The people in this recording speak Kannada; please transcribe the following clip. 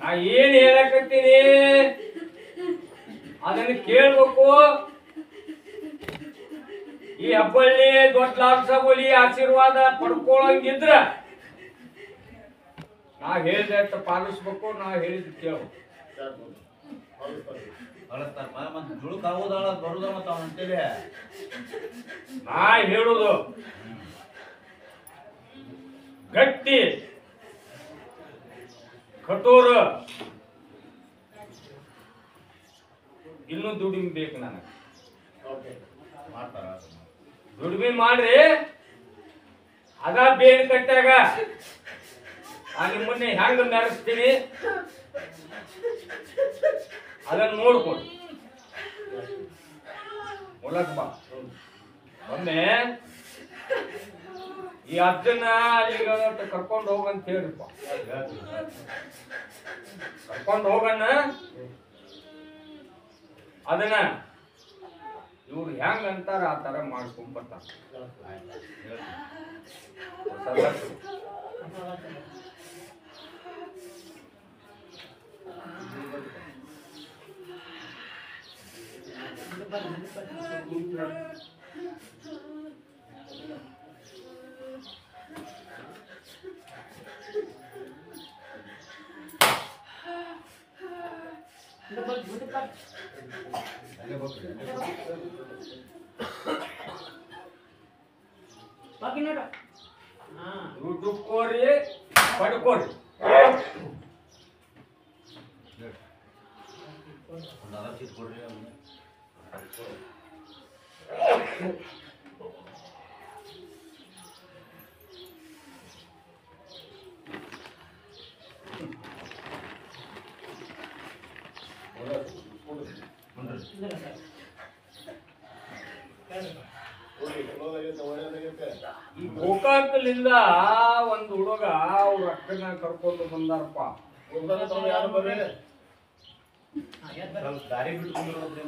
ನಾ ಏನ್ ಹೇಳಕತ್ತೀನಿ? ಅದನ್ನ ಕೇಳ್ಬೇಕು. ಈ ಹಬ್ಬಳ್ಳಿ ದೊಡ್ಡ ಲಾಲ್ಸಗೋಲಿ ಆಶೀರ್ವಾದ ಪಡ್ಕೊಳಂಗಿದ್ರ ನಾ ಹೇಳಿದ ಪಾಲಿಸ್ಬೇಕು ನಾ ಹೇಳಿದ್ ಕೇಳ್ಬೇಕು. ನಾ ಹೇಳುದು. ಗಟ್ಟಿ ಕಠೋರ. ಇನ್ನೂ ದುಡಿಮೆ ಬೇಕು ನನಗೆ. ದುಡಿಮೆ ಮಾಡ್ರಿ. ಅದ ಬೇರೆ ಕಟ್ಟಾಗ ಆ ನಿಮ್ಮನ್ನೇ ಹೆಂಗ ಮೆರೆಸ್ತೀನಿ ಅದನ್ನ ನೋಡ್ಕೊಡಿ ಬಾ. ಒಮ್ಮೆ ಈ ಅಜ್ಜನ ಈಗ ಕರ್ಕೊಂಡು ಹೋಗಂತ ಹೇಳಿಪ್ಪ. ಕರ್ಕೊಂಡು ಹೋಗಣ್ಣ. ಅದನ್ನ ಇವ್ರು ಹೆಂಗ ಅಂತಾರ ಆ ತರ ಮಾಡ್ಕೊಂಡ್ ಬರ್ತಾರ ದುಡ್ಡುಕೋರಿ ಪಡ್ಕೋರಿ ಒಂದು ಅರ ಚೀಟ್ ಕೊಡ್ರಿ ಗೋಕಾಕಲಿಂದ ಒಂದು ಹುಡುಗ ಅವ್ರ ಅಕ್ಕನ ಕರ್ಕೊಂಡು ಬಂದಾರಪ್ಪ. ಸ್ವಲ್ಪ ದಾರಿ ಬಿಟ್ಕೊಂಡಿರೋದ್ರಿ